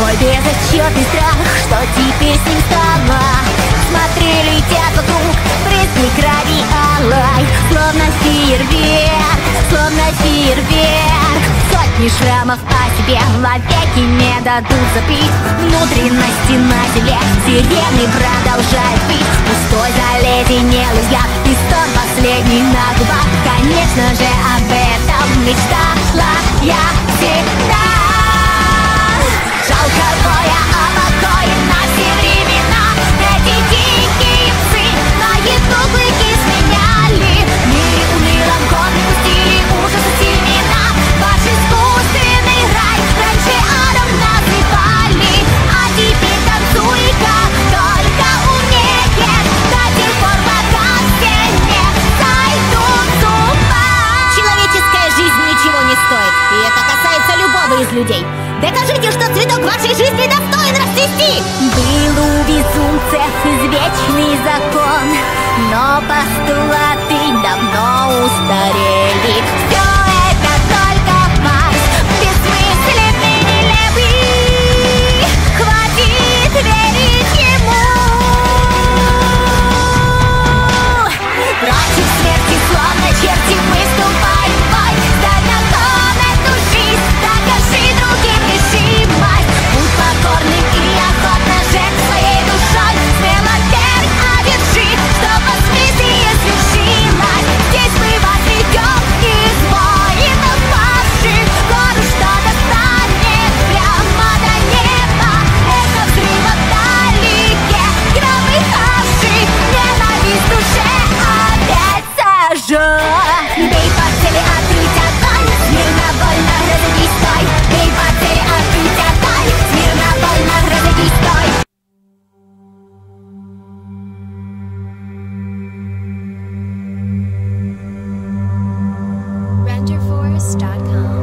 Твой безотчетный страх, что теперь с ним стало? Смотри, летят вокруг брызги крови алай Словно фейерверк, словно фейерверк. Сотни шрамов о себе вовеки не дадут забить. Внутренности на земле сирены продолжают бить. Пустой заледенелый взгляд и стон последний на губах Конечно же об этом мечтал других людей. Докажите, что цветок вашей жизни достоин расцвести! Был у безумцев извечный закон, но постулаты давно устали. Renderforest.com